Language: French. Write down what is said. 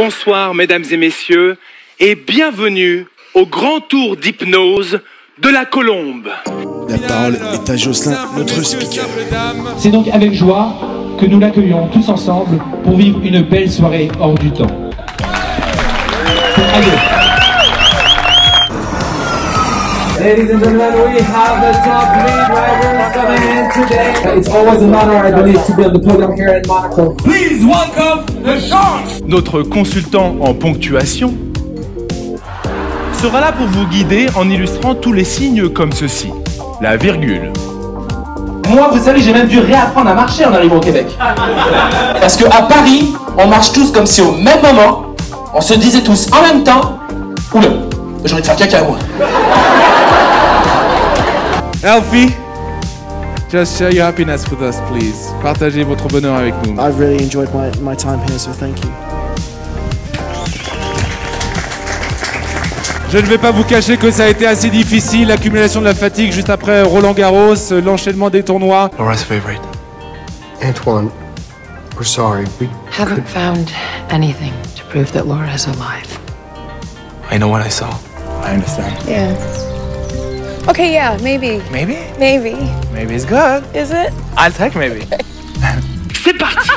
Bonsoir, mesdames et messieurs, et bienvenue au grand tour d'hypnose de la colombe. La parole est à Jocelyn, notre speaker. C'est donc avec joie que nous l'accueillons tous ensemble pour vivre une belle soirée hors du temps. Allez. Ladies and gentlemen, we have the top lead riders coming in today. It's always an honor, I believe, to be on the podium here in Monaco. Please welcome the Sharks Notre consultant en ponctuation sera là pour vous guider en illustrant tous les signes comme ceci. La virgule. Moi, vous savez, j'ai même dû réapprendre à marcher en arrivant au Québec. Parce que à Paris, on marche tous comme si au même moment, on se disait tous en même temps Oula, j'ai envie de faire caca, moi. Elfie, just share your happiness with us, please. Partagez votre bonheur avec nous. I've really enjoyed my, my time here, so thank you. Je ne vais pas vous cacher que ça a été assez difficile, l'accumulation de la fatigue juste après Roland Garros, l'enchaînement des tournois. Laura's favorite. Antoine, we're sorry. We Haven't found anything to prove that Laura's alive. I know what I saw. I understand. Yeah. Okay, yeah, maybe. Maybe? Maybe. Maybe it's good. Is it? I'll take maybe. C'est parti